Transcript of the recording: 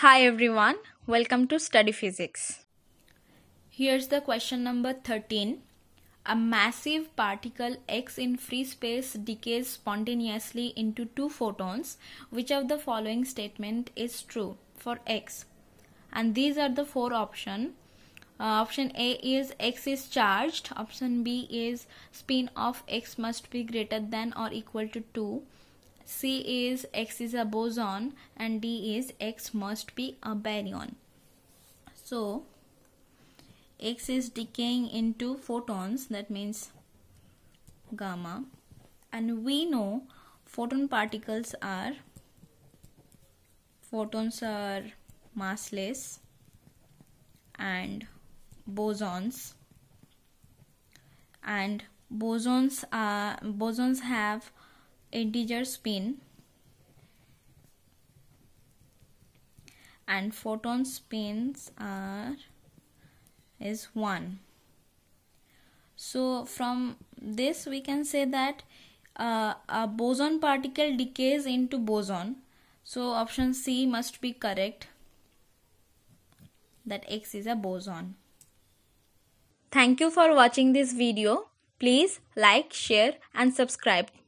Hi everyone, welcome to Study Physics. Here's the question number 13. A massive particle X in free space decays spontaneously into two photons. Which of the following statement is true for X? And these are the four options. Uh, option A is X is charged. Option B is spin of X must be greater than or equal to 2. C is X is a boson and D is X must be a baryon. So X is decaying into photons that means gamma and we know photon particles are photons are massless and bosons and bosons are bosons have integer spin and photon spins are is 1 so from this we can say that uh, a boson particle decays into boson. So option c must be correct that x is a boson. Thank you for watching this video. Please like share and subscribe